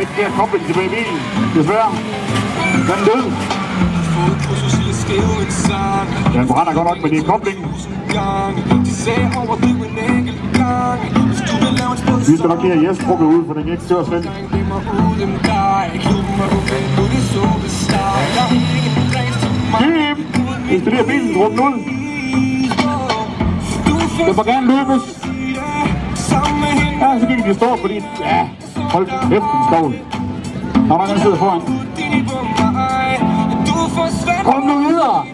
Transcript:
ikke her kobling tilbage i bilen. Desværre. Den død. Den brænder godt nok med din kobling. Vi skal nok lige have Jes trukket ud, for den kan ikke styre selv. Kim! Vi skal lige have bilen trukket ud. Den må gerne løbes. Ja, så gik de stå, fordi... Ja, Hold kæft, den skovl. Der er mange, der sidder foran. Kom nu videre!